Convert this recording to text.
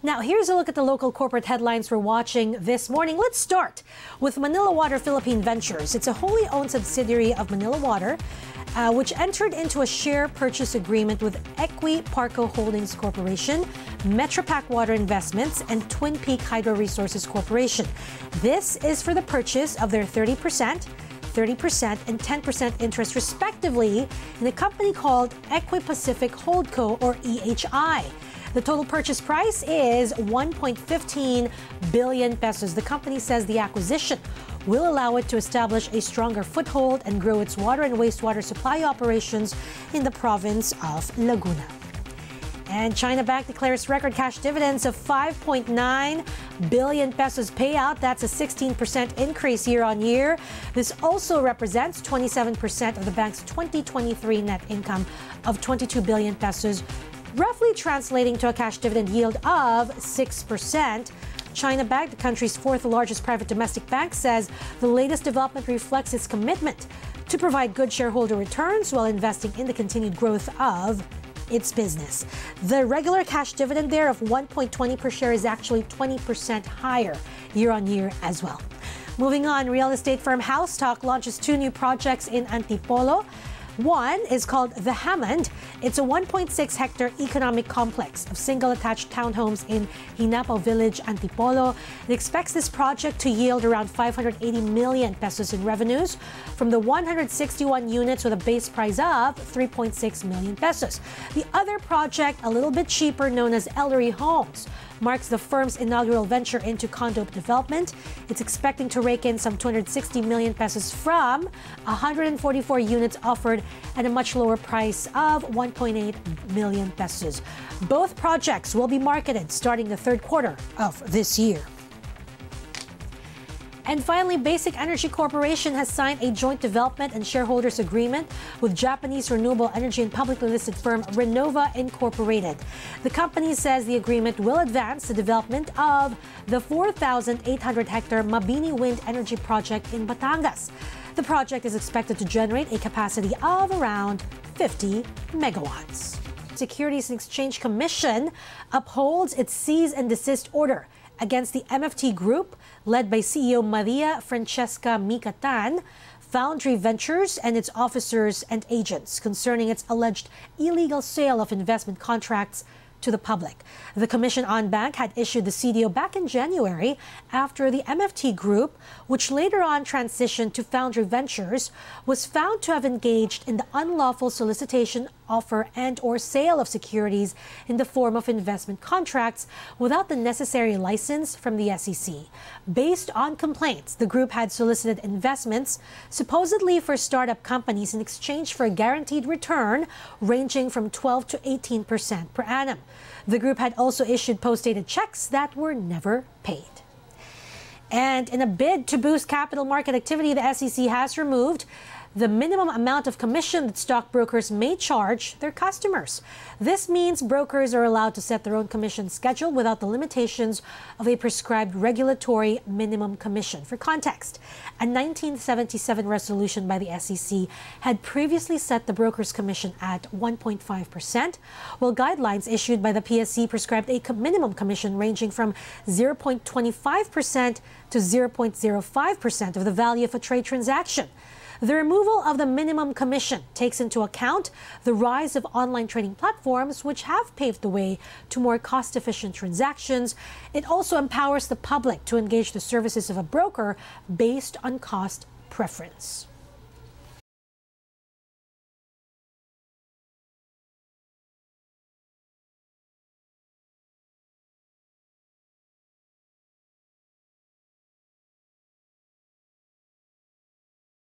Now, here's a look at the local corporate headlines we're watching this morning. Let's start with Manila Water Philippine Ventures. It's a wholly owned subsidiary of Manila Water, uh, which entered into a share purchase agreement with Equi Parco Holdings Corporation, Metropac Water Investments, and Twin Peak Hydro Resources Corporation. This is for the purchase of their 30%. 30% and 10% interest, respectively, in a company called Equi Pacific Holdco, or EHI. The total purchase price is 1.15 billion pesos. The company says the acquisition will allow it to establish a stronger foothold and grow its water and wastewater supply operations in the province of Laguna. And China Bank declares record cash dividends of 5.9 billion pesos payout. That's a 16% increase year on year. This also represents 27% of the bank's 2023 net income of 22 billion pesos, roughly translating to a cash dividend yield of 6%. China Bank, the country's fourth largest private domestic bank, says the latest development reflects its commitment to provide good shareholder returns while investing in the continued growth of its business. The regular cash dividend there of 1.20 per share is actually 20% higher year on year as well. Moving on, real estate firm Haus Talk launches two new projects in Antipolo. One is called The Hammond. It's a 1.6 hectare economic complex of single attached townhomes in Hinapo Village, Antipolo. It expects this project to yield around 580 million pesos in revenues from the 161 units with a base price of 3.6 million pesos. The other project, a little bit cheaper, known as Ellery Homes, marks the firm's inaugural venture into condo development. It's expecting to rake in some 260 million pesos from 144 units offered at a much lower price of 1.8 million pesos. Both projects will be marketed starting the third quarter of this year. And finally, Basic Energy Corporation has signed a joint development and shareholders agreement with Japanese renewable energy and publicly listed firm Renova Incorporated. The company says the agreement will advance the development of the 4,800 hectare Mabini Wind Energy Project in Batangas. The project is expected to generate a capacity of around 50 megawatts. Securities and Exchange Commission upholds its cease and desist order against the MFT Group, led by CEO Maria Francesca Mikatan, Foundry Ventures, and its officers and agents concerning its alleged illegal sale of investment contracts to the public. The Commission en banc had issued the CDO back in January after the MFT Group, which later on transitioned to Foundry Ventures, was found to have engaged in the unlawful solicitation, offer, and or sale of securities in the form of investment contracts without the necessary license from the SEC. Based on complaints, the group had solicited investments supposedly for startup companies in exchange for a guaranteed return ranging from 12 to 18 percent per annum. The group had also issued post-dated checks that were never paid. And in a bid to boost capital market activity, the SEC has removed the minimum amount of commission that stockbrokers may charge their customers. This means brokers are allowed to set their own commission schedule without the limitations of a prescribed regulatory minimum commission. For context, a 1977 resolution by the SEC had previously set the broker's commission at 1.5%, while guidelines issued by the PSE prescribed a minimum commission ranging from 0.25% to 0.05% of the value of a trade transaction. The removal of the minimum commission takes into account the rise of online trading platforms, which have paved the way to more cost efficient transactions. It also empowers the public to engage the services of a broker based on cost preference.